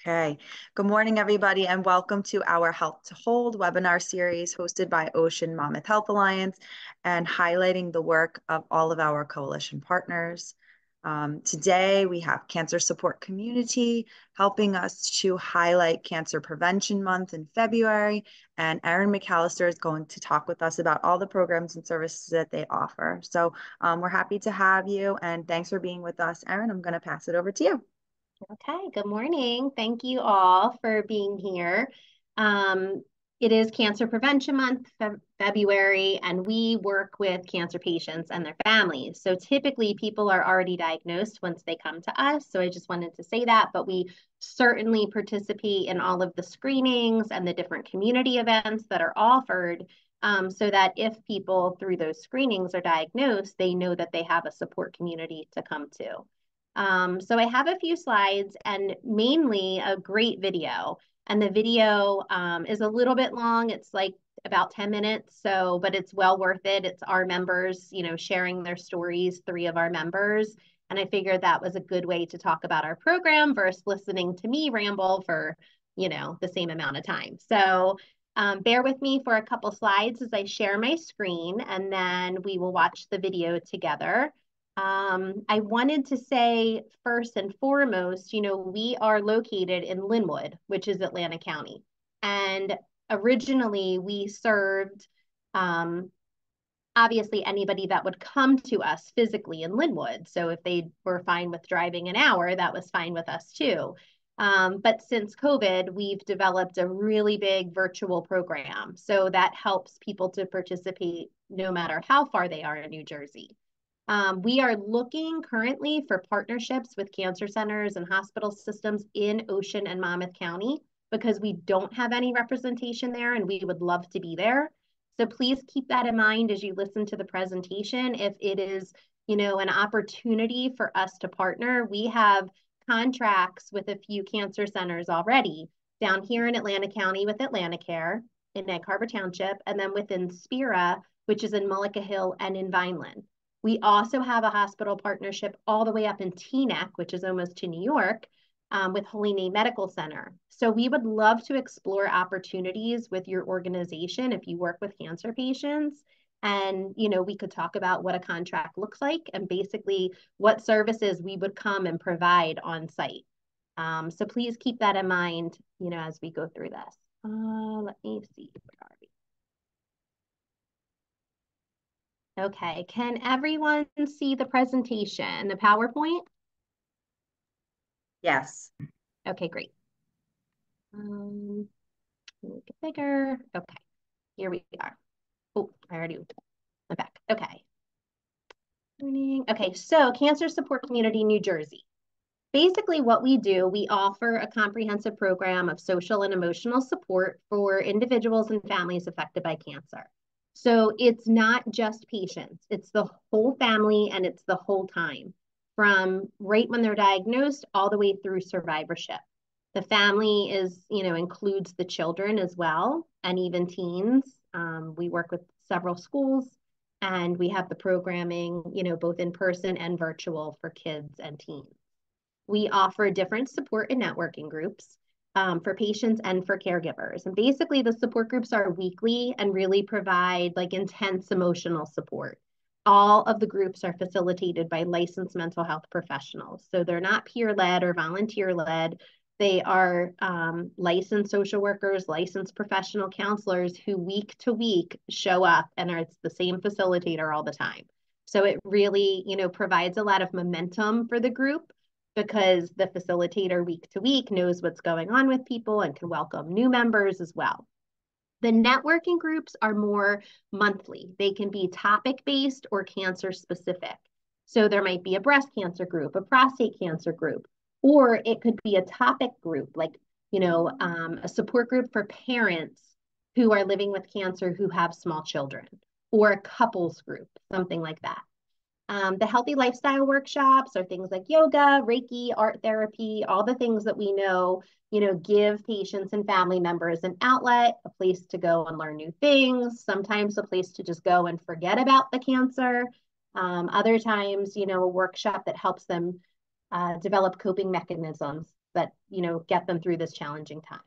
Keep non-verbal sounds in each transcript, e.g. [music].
Okay. Good morning, everybody, and welcome to our Health to Hold webinar series hosted by Ocean Monmouth Health Alliance and highlighting the work of all of our coalition partners. Um, today, we have Cancer Support Community helping us to highlight Cancer Prevention Month in February. And Erin McAllister is going to talk with us about all the programs and services that they offer. So um, we're happy to have you and thanks for being with us. Erin, I'm going to pass it over to you. Okay, good morning. Thank you all for being here. Um, it is Cancer Prevention Month, Fe February, and we work with cancer patients and their families. So typically people are already diagnosed once they come to us. So I just wanted to say that, but we certainly participate in all of the screenings and the different community events that are offered um, so that if people through those screenings are diagnosed, they know that they have a support community to come to. Um, so I have a few slides and mainly a great video. And the video um, is a little bit long. It's like about 10 minutes. So, but it's well worth it. It's our members, you know, sharing their stories, three of our members. And I figured that was a good way to talk about our program versus listening to me ramble for, you know, the same amount of time. So um, bear with me for a couple slides as I share my screen and then we will watch the video together. Um, I wanted to say first and foremost, you know, we are located in Linwood, which is Atlantic County. And originally we served um, obviously anybody that would come to us physically in Linwood. So if they were fine with driving an hour, that was fine with us too. Um, but since COVID, we've developed a really big virtual program. So that helps people to participate no matter how far they are in New Jersey. Um, we are looking currently for partnerships with cancer centers and hospital systems in Ocean and Monmouth County because we don't have any representation there and we would love to be there. So please keep that in mind as you listen to the presentation. If it is, you know, an opportunity for us to partner, we have contracts with a few cancer centers already down here in Atlantic County with AtlantiCare in Egg Harbor Township, and then with Inspira, which is in Mullica Hill and in Vineland. We also have a hospital partnership all the way up in Teaneck, which is almost to New York, um, with Holy Name Medical Center. So we would love to explore opportunities with your organization if you work with cancer patients. And, you know, we could talk about what a contract looks like and basically what services we would come and provide on site. Um, so please keep that in mind, you know, as we go through this. Uh, let me see. Okay, can everyone see the presentation, the PowerPoint? Yes. Okay, great. Um, make it bigger. Okay, here we are. Oh, I already went back. Okay. Okay, so Cancer Support Community New Jersey. Basically what we do, we offer a comprehensive program of social and emotional support for individuals and families affected by cancer. So it's not just patients, it's the whole family and it's the whole time from right when they're diagnosed all the way through survivorship. The family is, you know, includes the children as well and even teens. Um, we work with several schools and we have the programming, you know, both in person and virtual for kids and teens. We offer different support and networking groups um, for patients and for caregivers. And basically, the support groups are weekly and really provide like intense emotional support. All of the groups are facilitated by licensed mental health professionals. So they're not peer led or volunteer led. They are um, licensed social workers, licensed professional counselors who week to week show up and are it's the same facilitator all the time. So it really, you know, provides a lot of momentum for the group because the facilitator week to week knows what's going on with people and can welcome new members as well. The networking groups are more monthly. They can be topic based or cancer specific. So there might be a breast cancer group, a prostate cancer group, or it could be a topic group, like, you know, um, a support group for parents who are living with cancer who have small children, or a couples group, something like that. Um, the healthy lifestyle workshops are things like yoga, Reiki, art therapy, all the things that we know, you know, give patients and family members an outlet, a place to go and learn new things, sometimes a place to just go and forget about the cancer. Um, other times, you know, a workshop that helps them uh, develop coping mechanisms that, you know, get them through this challenging time.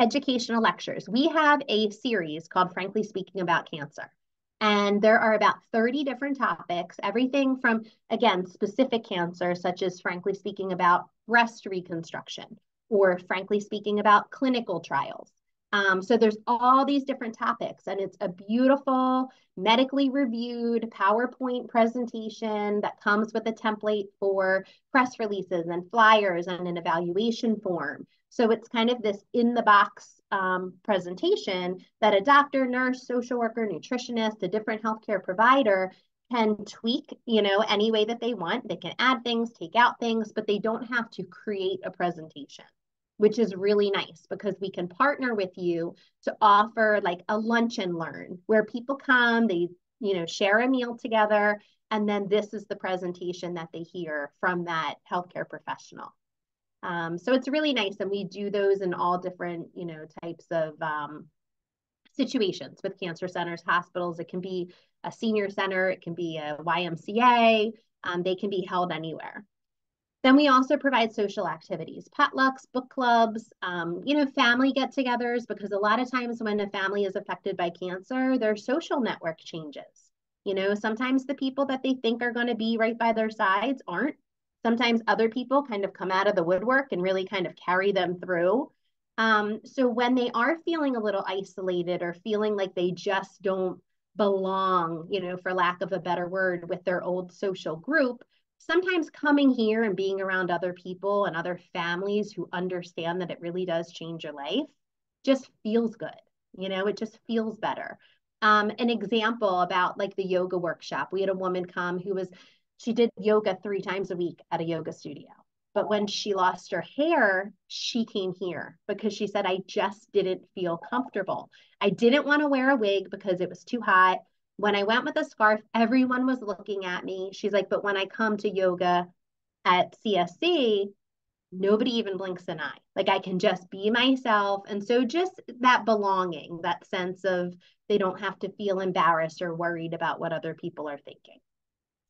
Educational lectures. We have a series called Frankly Speaking About Cancer. And there are about 30 different topics, everything from, again, specific cancer, such as frankly speaking about breast reconstruction, or frankly speaking about clinical trials. Um, so there's all these different topics, and it's a beautiful, medically reviewed PowerPoint presentation that comes with a template for press releases and flyers and an evaluation form. So it's kind of this in the box um, presentation that a doctor, nurse, social worker, nutritionist, a different healthcare provider can tweak, you know, any way that they want. They can add things, take out things, but they don't have to create a presentation, which is really nice because we can partner with you to offer like a lunch and learn where people come, they, you know, share a meal together, and then this is the presentation that they hear from that healthcare professional. Um, so it's really nice, and we do those in all different, you know, types of um, situations with cancer centers, hospitals. It can be a senior center, it can be a YMCA. Um, they can be held anywhere. Then we also provide social activities, potlucks, book clubs, um, you know, family get-togethers, because a lot of times when a family is affected by cancer, their social network changes. You know, sometimes the people that they think are going to be right by their sides aren't. Sometimes other people kind of come out of the woodwork and really kind of carry them through. Um, so when they are feeling a little isolated or feeling like they just don't belong, you know, for lack of a better word, with their old social group, sometimes coming here and being around other people and other families who understand that it really does change your life just feels good. You know, it just feels better. Um, an example about like the yoga workshop, we had a woman come who was she did yoga three times a week at a yoga studio. But when she lost her hair, she came here because she said, I just didn't feel comfortable. I didn't want to wear a wig because it was too hot. When I went with a scarf, everyone was looking at me. She's like, but when I come to yoga at CSC, nobody even blinks an eye. Like I can just be myself. And so just that belonging, that sense of they don't have to feel embarrassed or worried about what other people are thinking.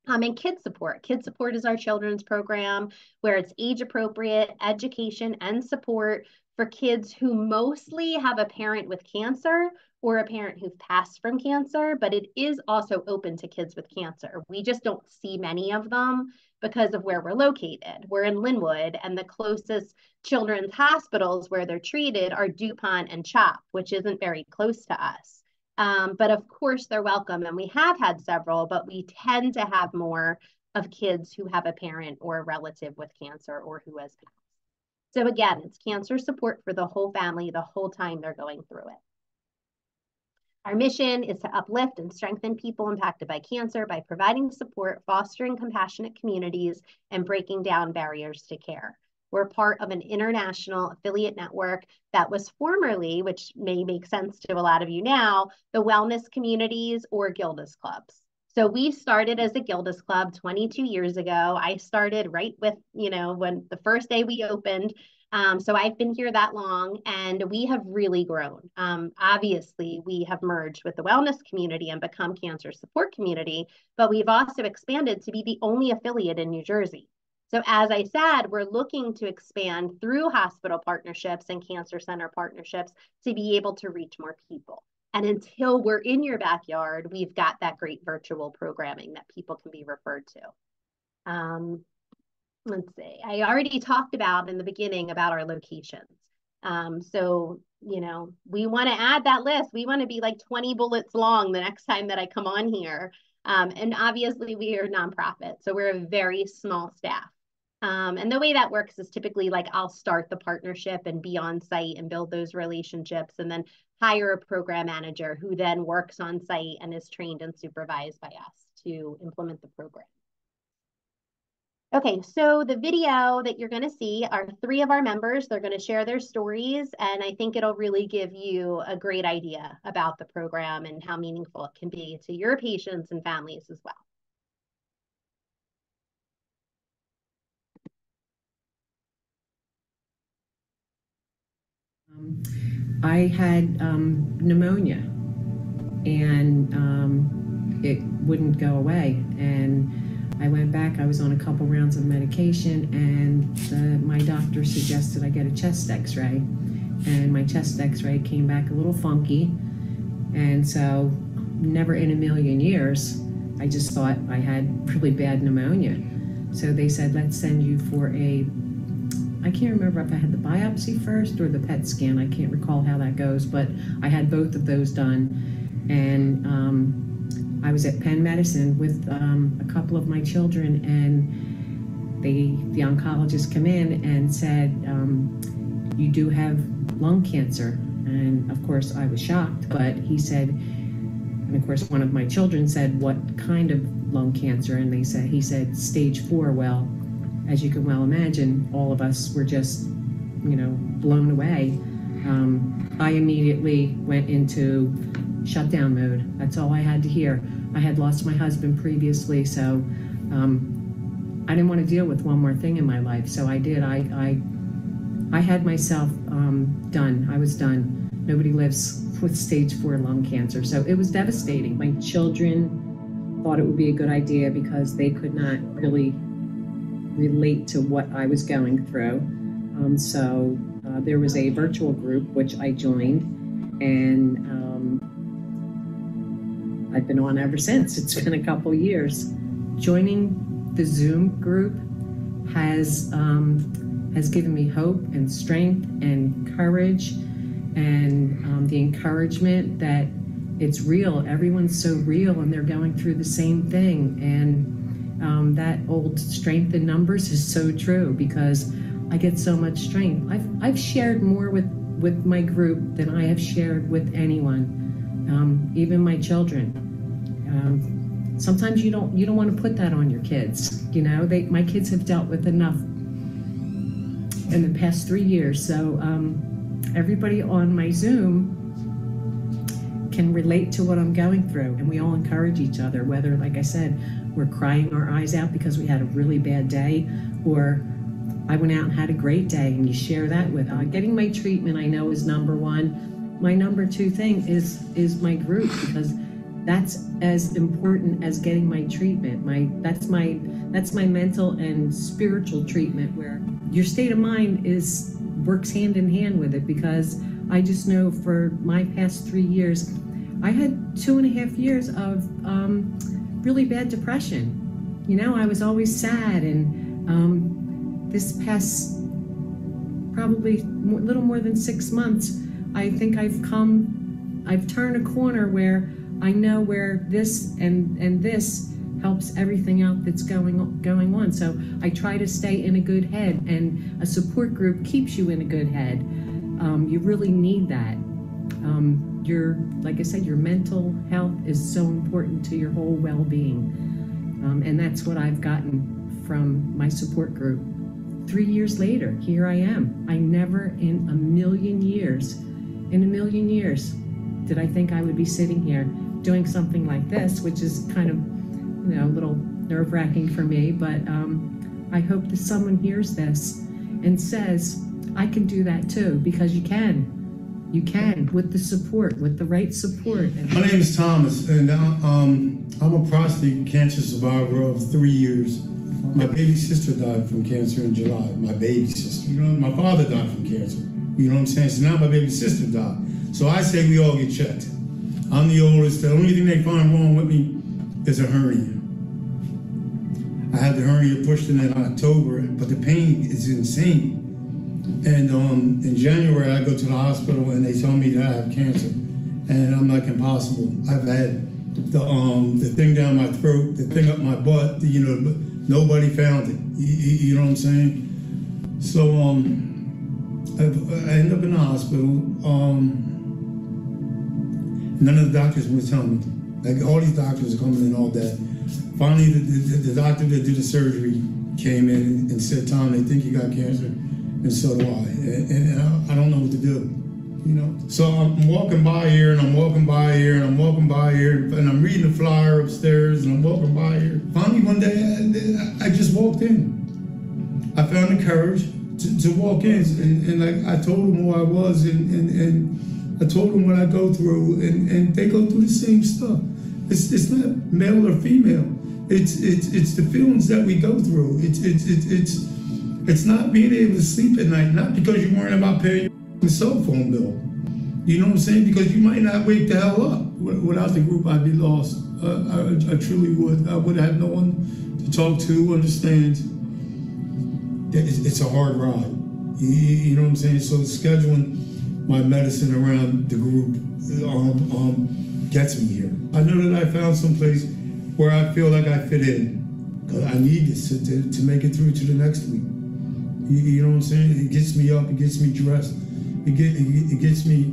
Um, and Kid Support. Kid Support is our children's program where it's age appropriate education and support for kids who mostly have a parent with cancer or a parent who's passed from cancer, but it is also open to kids with cancer. We just don't see many of them because of where we're located. We're in Linwood, and the closest children's hospitals where they're treated are DuPont and CHOP, which isn't very close to us. Um, but of course, they're welcome. And we have had several, but we tend to have more of kids who have a parent or a relative with cancer or who has passed. So again, it's cancer support for the whole family the whole time they're going through it. Our mission is to uplift and strengthen people impacted by cancer by providing support, fostering compassionate communities, and breaking down barriers to care. We're part of an international affiliate network that was formerly, which may make sense to a lot of you now, the wellness communities or Gilda's clubs. So we started as a Gilda's Club 22 years ago. I started right with, you know, when the first day we opened. Um, so I've been here that long and we have really grown. Um, obviously, we have merged with the wellness community and become cancer support community, but we've also expanded to be the only affiliate in New Jersey. So as I said, we're looking to expand through hospital partnerships and cancer center partnerships to be able to reach more people. And until we're in your backyard, we've got that great virtual programming that people can be referred to. Um, let's see, I already talked about in the beginning about our locations. Um, so, you know, we want to add that list. We want to be like 20 bullets long the next time that I come on here. Um, and obviously, we are nonprofit, so we're a very small staff. Um, and the way that works is typically like I'll start the partnership and be on site and build those relationships and then hire a program manager who then works on site and is trained and supervised by us to implement the program. Okay, so the video that you're going to see are three of our members. They're going to share their stories, and I think it'll really give you a great idea about the program and how meaningful it can be to your patients and families as well. I had um, pneumonia and um, it wouldn't go away. And I went back, I was on a couple rounds of medication, and the, my doctor suggested I get a chest x ray. And my chest x ray came back a little funky. And so, never in a million years, I just thought I had really bad pneumonia. So they said, let's send you for a, I can't remember if I had the biopsy first or the PET scan. I can't recall how that goes, but I had both of those done. And um, I was at Penn Medicine with um, a couple of my children, and they, the oncologist came in and said, um, you do have lung cancer. And of course, I was shocked, but he said, and of course, one of my children said, What kind of lung cancer? And they said, He said, stage four. Well, as you can well imagine, all of us were just, you know, blown away. Um, I immediately went into shutdown mode. That's all I had to hear. I had lost my husband previously, so um, I didn't want to deal with one more thing in my life. So I did. I I, I had myself um, done. I was done. Nobody lives with stage four lung cancer. So it was devastating. My children thought it would be a good idea because they could not really relate to what I was going through. Um, so uh, there was a virtual group which I joined, and um, I've been on ever since. It's been a couple years. Joining the Zoom group has um, has given me hope and strength and courage and um, the encouragement that it's real. Everyone's so real and they're going through the same thing. And um, that old strength in numbers is so true because I get so much strength. I've, I've shared more with, with my group than I have shared with anyone, um, even my children. Um, sometimes you don't you don't want to put that on your kids. You know, they my kids have dealt with enough in the past three years. So um, everybody on my Zoom can relate to what I'm going through, and we all encourage each other. Whether, like I said, we're crying our eyes out because we had a really bad day, or I went out and had a great day, and you share that with. Uh, getting my treatment, I know, is number one. My number two thing is is my group because that's as important as getting my treatment. My that's my that's my mental and spiritual treatment where your state of mind is works hand in hand with it because I just know for my past three years, I had two and a half years of um, really bad depression. You know, I was always sad, and um, this past probably a little more than six months, I think I've come, I've turned a corner where I know where this and and this helps everything out that's going going on. So I try to stay in a good head, and a support group keeps you in a good head. Um, you really need that. Um, your, like I said, your mental health is so important to your whole well-being, um, and that's what I've gotten from my support group. Three years later, here I am. I never in a million years, in a million years, did I think I would be sitting here doing something like this, which is kind of you know, a little nerve wracking for me, but um, I hope that someone hears this and says, I can do that too, because you can. You can with the support, with the right support. My name is Thomas, and um, I'm a prostate cancer survivor of three years. My baby sister died from cancer in July. My baby sister. You know, my father died from cancer. You know what I'm saying? So now my baby sister died. So I say we all get checked. I'm the oldest. The only thing they find wrong with me is a hernia. I had the hernia pushed in in October, but the pain is insane. And um, in January, I go to the hospital and they tell me that I have cancer, and I'm like impossible. I've had the um, the thing down my throat, the thing up my butt. You know, nobody found it. You, you know what I'm saying? So um, I, I end up in the hospital. Um, none of the doctors would tell me. Like all these doctors are coming in all day. Finally, the, the, the doctor that did the surgery came in and said, Tom, they think you got cancer, and so do I. And, and I, don't know what to do. You know, so I'm walking by here, and I'm walking by here, and I'm walking by here, and I'm reading the flyer upstairs, and I'm walking by here. Finally, one day, I, I just walked in. I found the courage to, to walk in, and, and I, I told them who I was, and, and, I told them what I go through, and, and they go through the same stuff. It's, it's not male or female. It's it's it's the feelings that we go through. It's it's it's it's it's not being able to sleep at night, not because you're worrying about paying your cell phone bill. You know what I'm saying? Because you might not wake the hell up. Without the group, I'd be lost. Uh, I, I truly would. I would have no one to talk to, understand. It's, it's a hard ride. You, you, know what I'm saying? So scheduling my medicine around the group um, um, gets me here. I know that I found some place where I feel like I fit in. Cause I need this to, to, to make it through to the next week. You, you, know what I'm saying? It gets me up, it gets me dressed, it, get, it, it gets me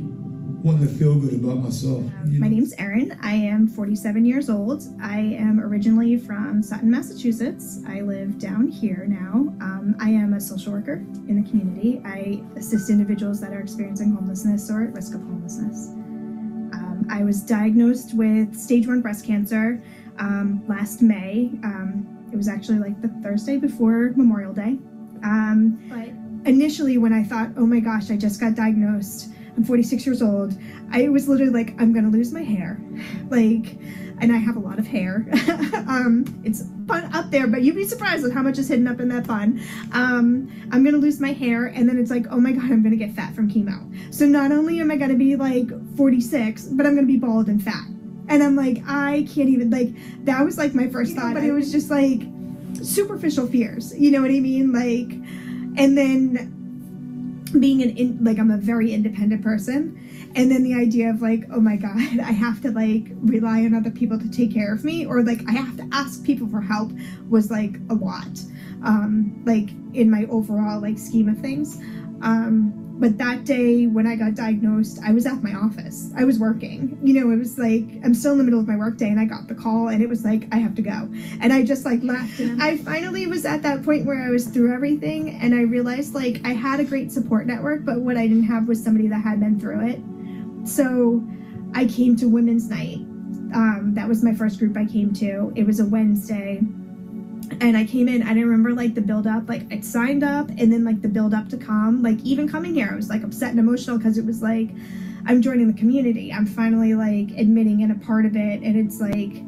wanting to feel good about myself. You know? My name's Erin. I am 47 years old. I am originally from Sutton, Massachusetts. I live down here now. Um, I am a social worker in the community. I assist individuals that are experiencing homelessness or at risk of homelessness. Um, I was diagnosed with stage one breast cancer um, last May. Um, it was actually like the Thursday before Memorial Day. Um, but initially, when I thought, oh my gosh, I just got diagnosed, I'm 46 years old, I was literally like, I'm gonna lose my hair. [laughs] Like, and I have a lot of hair. [laughs] um, it's fun up there, but you'd be surprised at how much is hidden up in that bun. Um, I'm gonna lose my hair, and then it's like, oh my god, I'm gonna get fat from chemo. So not only am I gonna be like 46, but I'm gonna be bald and fat. And I'm like, I can't even like that was like my first thought, but it was just like superficial fears. You know what I mean? Like, and then being an in, like I'm a very independent person, and then the idea of like, oh my god, [laughs] I have to like rely on other people to take care of me, or like I have to ask people for help was like a lot. Um, like in my overall like scheme of things. Um, but that day when I got diagnosed, I was at my office. I was working. You know, it was like I'm still in the middle of my workday and I got the call and it was like I have to go. And I just like left. I finally was at that point where I was through everything and I realized like I had a great support network, but what I didn't have was somebody that had been through it. So I came to Women's Night. Um, that was my first group I came to. It was a Wednesday and I came in, I didn't remember like the build up. Like I signed up and then like the build up to come. Like even coming here, I was like upset and emotional because it was like I'm joining the community. I'm finally like admitting and a part of it. And it's like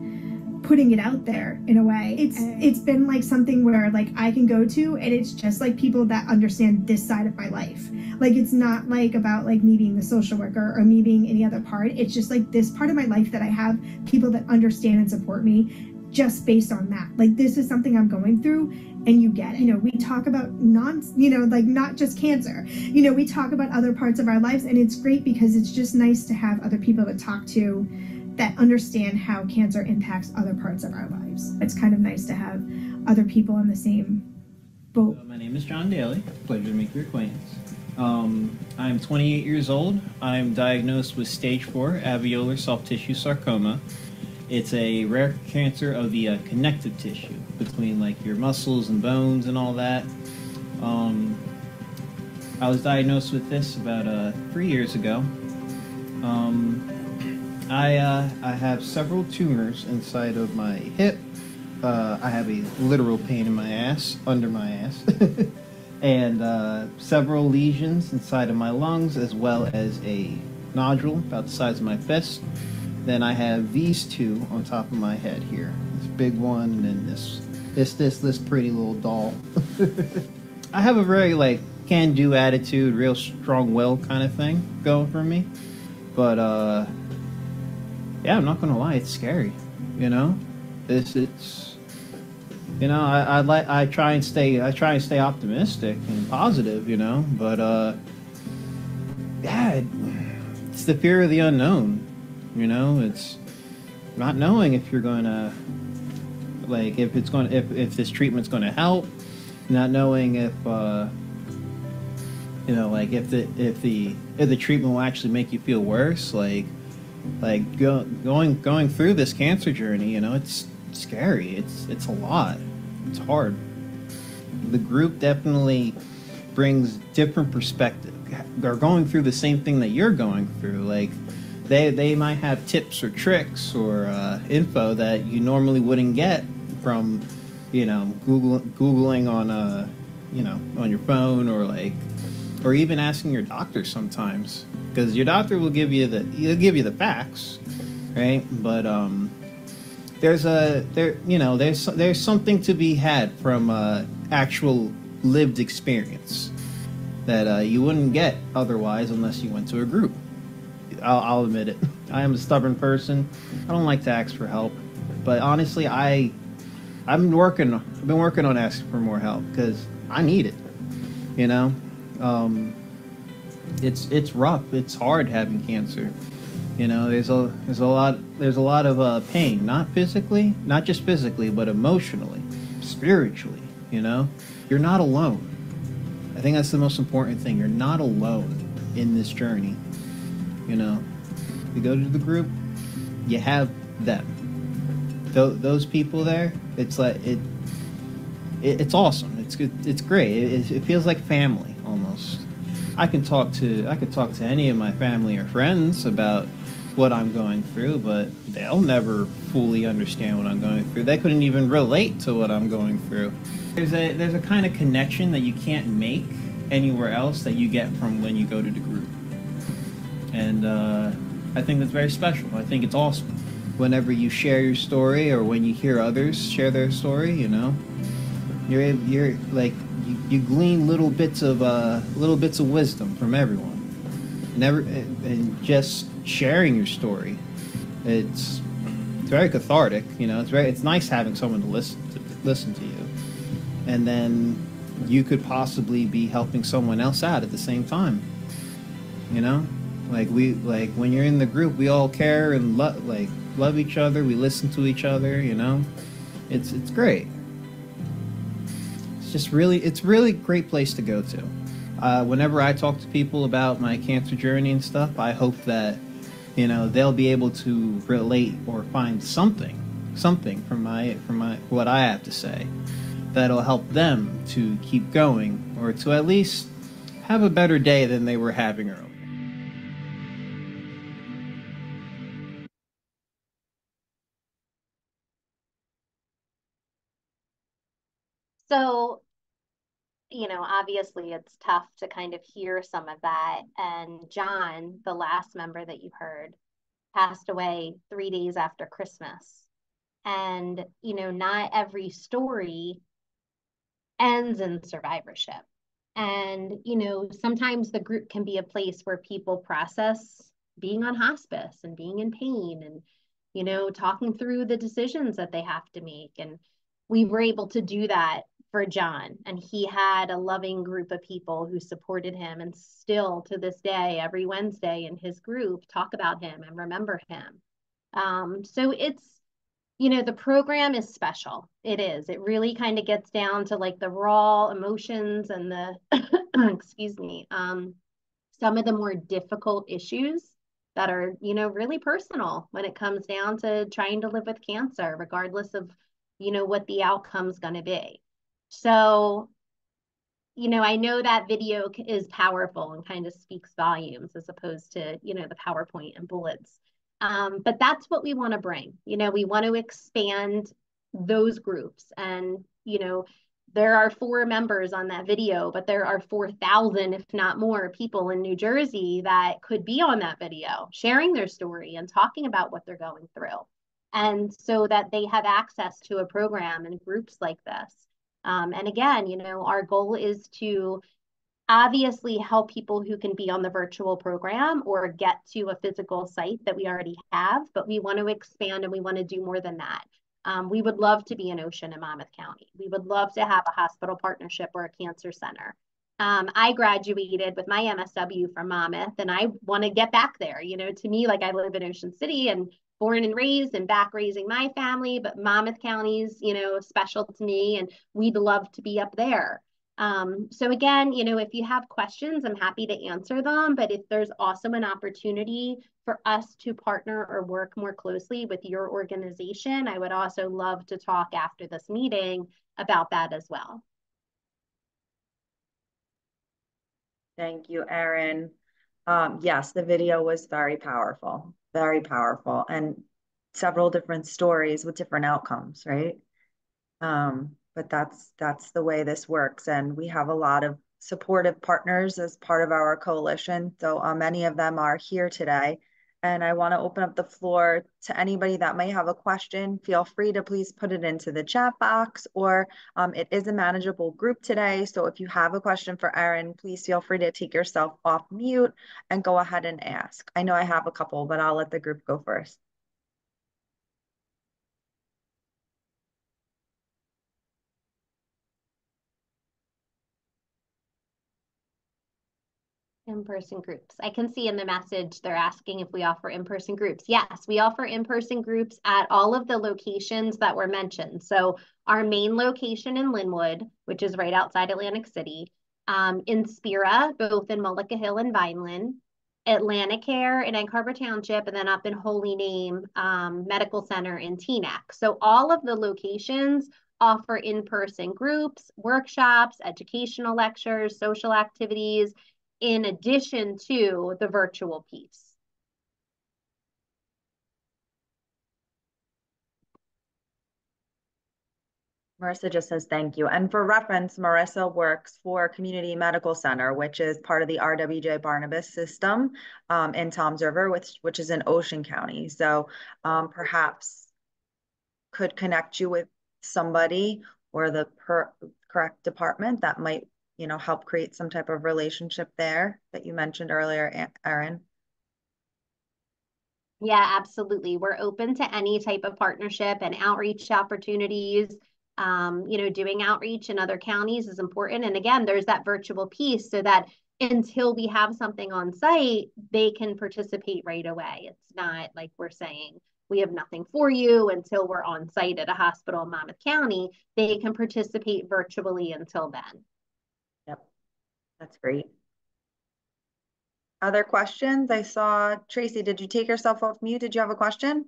putting it out there in a way. It's it's been like something where like I can go to and it's just like people that understand this side of my life. Like it's not like about like me being the social worker or me being any other part. It's just like this part of my life that I have people that understand and support me just based on that. Like this is something I'm going through and you get it. You know, we talk about non, you know, like not just cancer. You know, we talk about other parts of our lives and it's great because it's just nice to have other people to talk to that understand how cancer impacts other parts of our lives. It's kind of nice to have other people in the same boat. My name is John Daly. Pleasure to make your acquaintance. Um, I'm 28 years old. I'm diagnosed with stage 4 alveolar soft tissue sarcoma. It's a rare cancer of the uh, connective tissue between like your muscles and bones and all that. Um, I was diagnosed with this about uh, three years ago. Um, I uh, I have several tumors inside of my hip. Uh, I have a literal pain in my ass, under my ass, [laughs] and uh, several lesions inside of my lungs, as well as a nodule about the size of my fist. Then I have these two on top of my head here. This big one and then this this this this pretty little doll. [laughs] I have a very like can do attitude, real strong will kind of thing going for me. But uh yeah, I'm not gonna lie, it's scary. You know? It's it's you know, I, I like I try and stay I try and stay optimistic and positive, you know, but uh yeah, it's the fear of the unknown. You know, it's not knowing if you're going to like if it's going if if this treatment's going to help, not knowing if uh, you know like if the if the if the treatment will actually make you feel worse, like like go, going going through this cancer journey, you know, it's scary. It's it's a lot. It's hard. The group definitely brings different perspective. They're going through the same thing that you're going through. Like they they might have tips or tricks or uh, info that you normally wouldn't get from you know Google googling on a uh, you know on your phone or like or even asking your doctor sometimes because your doctor will give you the he'll give you the facts right but um there's a there you know there's there's something to be had from uh, actual lived experience that uh, you wouldn't get otherwise unless you went to a group. I'll, I'll admit it. I am a stubborn person. I don't like to ask for help, but honestly, I I've been working. I've been working on asking for more help because I need it. You know, um, it's it's rough. It's hard having cancer. You know, there's a there's a lot there's a lot of uh, pain, not physically, not just physically, but emotionally, spiritually. You know, you're not alone. I think that's the most important thing. You're not alone in this journey. You know, you go to the group, you have them. Th- those people there, it's like it, it it's awesome. It's good. It's great. It, it feels like family almost. I can talk to I could talk to any of my family or friends about what I'm going through, but they'll never fully understand what I'm going through. They couldn't even relate to what I'm going through. There's a there's a kind of connection that you can't make anywhere else that you get from when you go to the group, and uh, I think that's very special. I think it's awesome. Whenever you share your story or when you hear others share their story, you know, you're you're like you, you glean little bits of uh, little bits of wisdom from everyone. Never and just sharing your story. It's it's very cathartic. You know, it's very it's nice having someone to listen to listen to you, and then you could possibly be helping someone else out at the same time. You know, like we like when you're in the group, we all care and lo- like love each other. We listen to each other. You know, it's it's great. It's just really it's really great place to go to. Uh, whenever I talk to people about my cancer journey and stuff, I hope that you know they'll be able to relate or find something something from my from my what I have to say that'll help them to keep going or to at least have a better day than they were having earlier. So, you know, obviously it's tough to kind of hear some of that. And John, the last member that you heard, passed away three days after Christmas. And, you know, not every story ends in survivorship. And, you know, sometimes the group can be a place where people process being on hospice and being in pain and, you know, talking through the decisions that they have to make. And we were able to do that for John. And he had a loving group of people who supported him and still to this day, every Wednesday in his group, talk about him and remember him. Um, so it's, you know, the program is special. It is. It really kind of gets down to like the raw emotions and the, [coughs] excuse me, um, some of the more difficult issues that are, you know, really personal when it comes down to trying to live with cancer, regardless of, you know, what the outcome's going to be. So, you know, I know that video is powerful and kind of speaks volumes as opposed to, you know, the PowerPoint and bullets. Um, but that's what we want to bring. You know, we want to expand those groups. And, you know, there are four members on that video, but there are 4,000, if not more, people in New Jersey that could be on that video sharing their story and talking about what they're going through. And so that they have access to a program and groups like this. Um, and again, you know, our goal is to obviously help people who can be on the virtual program or get to a physical site that we already have, but we want to expand and we want to do more than that. Um, we would love to be in Ocean and Monmouth County. We would love to have a hospital partnership or a cancer center. Um, I graduated with my MSW from Monmouth and I want to get back there. You know, to me, like I live in Ocean City and born and raised and back raising my family, but Monmouth County's, you know, special to me and we'd love to be up there. Um, so again, you know, if you have questions, I'm happy to answer them. But if there's also an opportunity for us to partner or work more closely with your organization, I would also love to talk after this meeting about that as well. Thank you, Erin. Um, yes, the video was very powerful very powerful and several different stories with different outcomes, right? Um, but that's that's the way this works, and we have a lot of supportive partners as part of our coalition. So uh, many of them are here today, And I want to open up the floor to anybody that may have a question. Feel free to please put it into the chat box or um, it is a manageable group today. So if you have a question for Erin, please feel free to take yourself off mute and go ahead and ask. I know I have a couple, but I'll let the group go first. In-person groups. I can see in the message they're asking if we offer in-person groups. Yes, we offer in-person groups at all of the locations that were mentioned. So our main location in Linwood, which is right outside Atlantic City, um, Inspira, both in Mullica Hill and Vineland, Atlanticare in Egg Harbor Township, and then up in Holy Name um, Medical Center in Teaneck. So all of the locations offer in-person groups, workshops, educational lectures, social activities, in addition to the virtual piece. Marissa just says thank you. And for reference, Marissa works for Community Medical Center, which is part of the RWJ Barnabas system um, in Toms River, which, which is in Ocean County. So um, perhaps could connect you with somebody or the per correct department that might you know, help create some type of relationship there that you mentioned earlier, Erin? Yeah, absolutely. We're open to any type of partnership and outreach opportunities. Um, you know, doing outreach in other counties is important. And again, there's that virtual piece so that until we have something on site, they can participate right away. It's not like we're saying we have nothing for you until we're on site at a hospital in Monmouth County. They can participate virtually until then. That's great. Other questions? I saw Tracy, did you take yourself off mute? Did you have a question?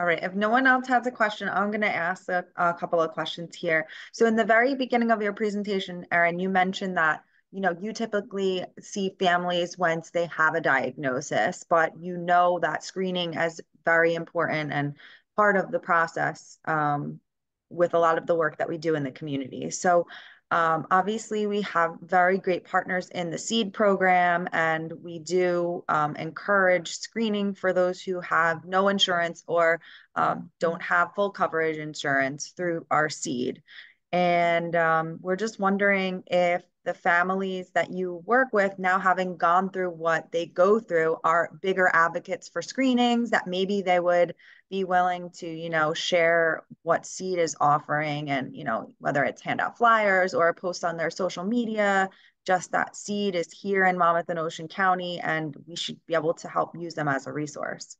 All right, if no one else has a question, I'm going to ask a, a couple of questions here. So in the very beginning of your presentation, Erin, you mentioned that you know, you typically see families once they have a diagnosis, but you know that screening is very important and part of the process um, with a lot of the work that we do in the community. So um, obviously, we have very great partners in the CEED program, and we do um, encourage screening for those who have no insurance or um, don't have full coverage insurance through our CEED. And um, we're just wondering if the families that you work with now having gone through what they go through are bigger advocates for screenings that maybe they would be willing to you know share what CEED is offering and you know whether it's hand out flyers or post on their social media just that CEED is here in monmouth and ocean county and we should be able to help use them as a resource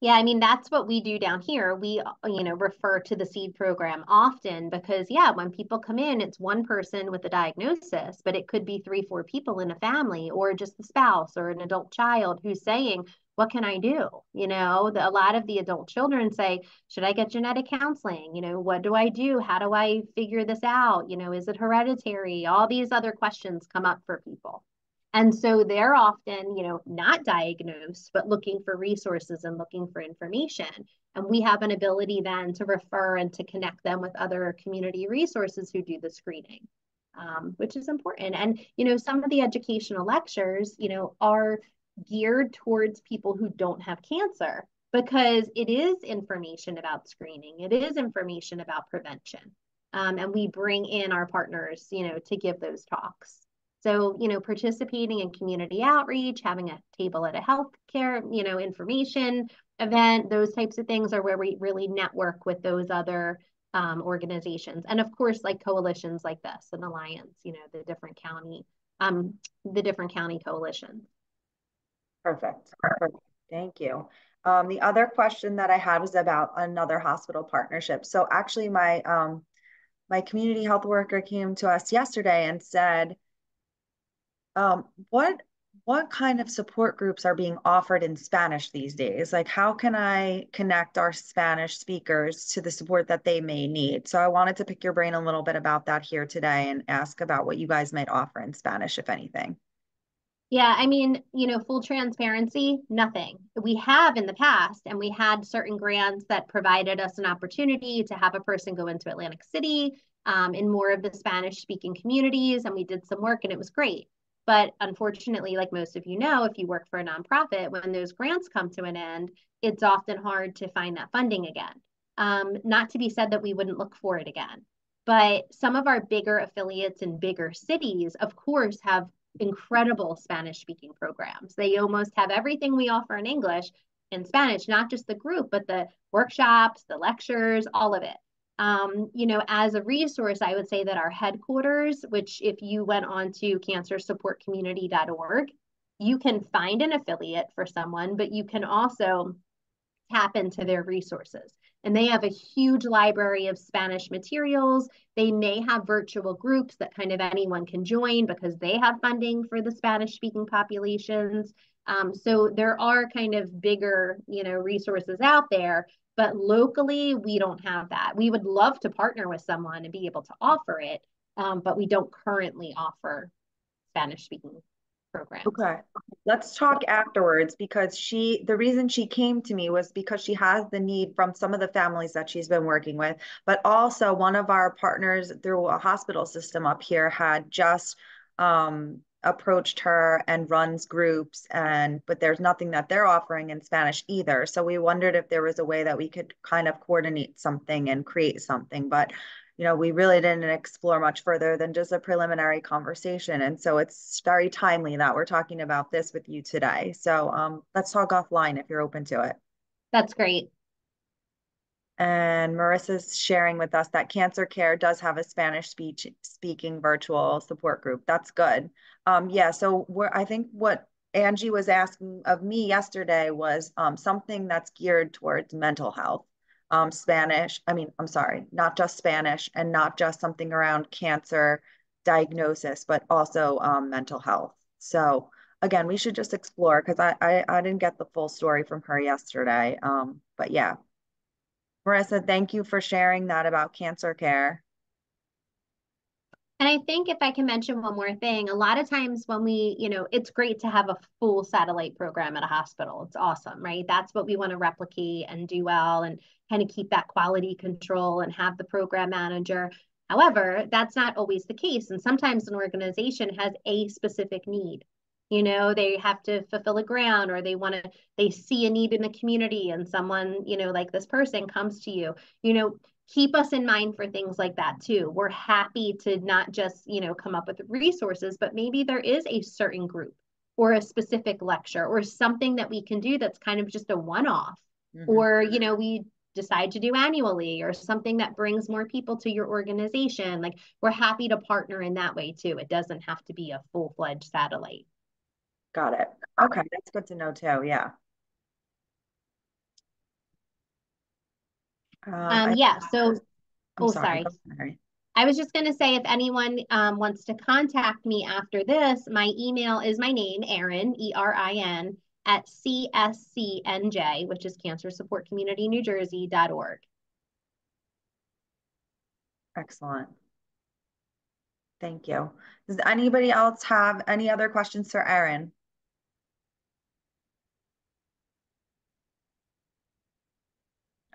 yeah, I mean, that's what we do down here. We, uh, you know, refer to the CEED program often because, yeah, when people come in, it's one person with a diagnosis, but it could be three, four people in a family or just the spouse or an adult child who's saying, what can I do? You know, the, a lot of the adult children say, should I get genetic counseling? You know, what do I do? How do I figure this out? You know, is it hereditary? All these other questions come up for people. And so they're often, you know, not diagnosed, but looking for resources and looking for information. And we have an ability then to refer and to connect them with other community resources who do the screening, um, which is important. And, you know, some of the educational lectures, you know, are geared towards people who don't have cancer because it is information about screening, it is information about prevention. Um, and we bring in our partners, you know, to give those talks. So, you know, participating in community outreach, having a table at a healthcare, you know, information event, those types of things are where we really network with those other um, organizations. And of course, like coalitions like this, an alliance, you know, the different county, um, the different county coalitions. Perfect. Perfect. Thank you. Um, the other question that I had was about another hospital partnership. So actually my, um, my community health worker came to us yesterday and said, um, what what kind of support groups are being offered in Spanish these days? Like, how can I connect our Spanish speakers to the support that they may need? So, I wanted to pick your brain a little bit about that here today and ask about what you guys might offer in Spanish, if anything. Yeah, I mean, you know, full transparency, nothing. We have in the past, and we had certain grants that provided us an opportunity to have a person go into Atlantic City um, in more of the Spanish speaking communities, and we did some work and it was great. But unfortunately, like most of you know, if you work for a nonprofit, when those grants come to an end, it's often hard to find that funding again. Um, not to be said that we wouldn't look for it again. But some of our bigger affiliates in bigger cities, of course, have incredible Spanish speaking programs. They almost have everything we offer in English in Spanish, not just the group, but the workshops, the lectures, all of it. Um, you know, as a resource, I would say that our headquarters, which if you went on to cancersupportcommunity.org, you can find an affiliate for someone, but you can also tap into their resources. And they have a huge library of Spanish materials. They may have virtual groups that kind of anyone can join because they have funding for the Spanish speaking populations. Um, so there are kind of bigger, you know, resources out there, but locally, we don't have that. We would love to partner with someone and be able to offer it, um, but we don't currently offer Spanish speaking programs. Okay. Let's talk afterwards because she, the reason she came to me was because she has the need from some of the families that she's been working with, but also one of our partners through a hospital system up here had just um, approached her and runs groups and but there's nothing that they're offering in Spanish either. So we wondered if there was a way that we could kind of coordinate something and create something, but you know, we really didn't explore much further than just a preliminary conversation. And so it's very timely that we're talking about this with you today. So um, let's talk offline if you're open to it. That's great. And Marissa's sharing with us that Cancer Care does have a Spanish speech speaking virtual support group. That's good. Um, yeah, so I think what Angie was asking of me yesterday was um, something that's geared towards mental health. Um, Spanish, I mean, I'm sorry, not just Spanish and not just something around cancer diagnosis, but also um, mental health. So again, we should just explore because I, I, I didn't get the full story from her yesterday. Um, but yeah, Marissa, thank you for sharing that about cancer care. And I think if I can mention one more thing, a lot of times when we, you know, it's great to have a full satellite program at a hospital. It's awesome, right? That's what we want to replicate and do well and kind of keep that quality control and have the program manager. However, that's not always the case. And sometimes an organization has a specific need you know they have to fulfill a grant or they want to they see a need in the community and someone you know like this person comes to you. You know keep us in mind for things like that too. We're happy to not just you know come up with resources but maybe there is a certain group or a specific lecture or something that we can do that's kind of just a one-off. Mm-hmm. or you know we decide to do annually or something that brings more people to your organization. Like we're happy to partner in that way too. It doesn't have to be a full-fledged satellite Got it. Okay, that's good to know too. Yeah. Um, um yeah, so, I'm oh, sorry. sorry. I was just going to say if anyone um, wants to contact me after this, my email is my name, Erin, E R I N, at CSCNJ, which is Cancer Support Community New Jersey.org. Excellent. Thank you. Does anybody else have any other questions for Erin?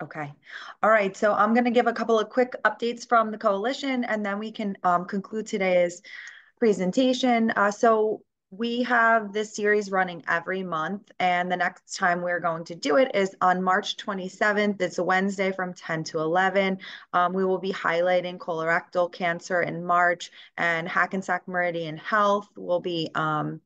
Okay. All right. So I'm going to give a couple of quick updates from the coalition and then we can um, conclude today's presentation. Uh, so we have this series running every month and the next time we're going to do it is on March 27th. It's a Wednesday from 10 to 11. Um, we will be highlighting colorectal cancer in March and Hackensack Meridian Health will be um,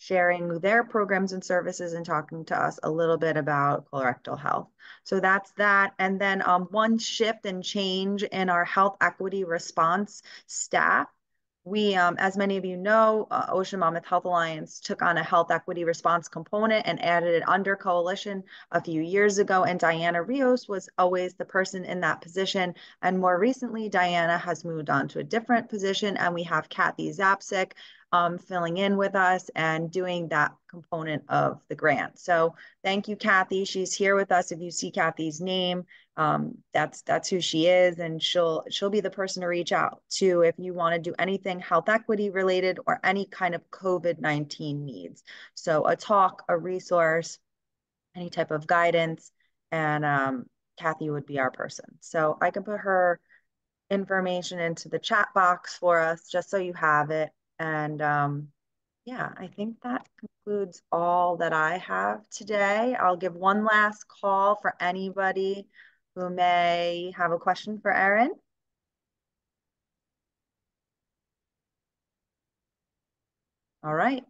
sharing their programs and services and talking to us a little bit about colorectal health. So that's that. And then um, one shift and change in our health equity response staff. We, um, as many of you know, uh, Ocean Monmouth Health Alliance took on a health equity response component and added it under coalition a few years ago. And Diana Rios was always the person in that position. And more recently, Diana has moved on to a different position. And we have Kathy Zapsik, um, filling in with us and doing that component of the grant. So thank you, Kathy. She's here with us. If you see Kathy's name, um, that's that's who she is, and she'll she'll be the person to reach out to if you want to do anything health equity related or any kind of COVID nineteen needs. So a talk, a resource, any type of guidance, and um, Kathy would be our person. So I can put her information into the chat box for us just so you have it. And um, yeah, I think that concludes all that I have today. I'll give one last call for anybody who may have a question for Erin. All right.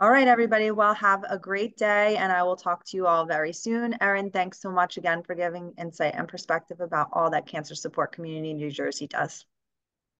All right, everybody. Well, have a great day, and I will talk to you all very soon. Erin, thanks so much again for giving insight and perspective about all that Cancer Support Community in New Jersey does.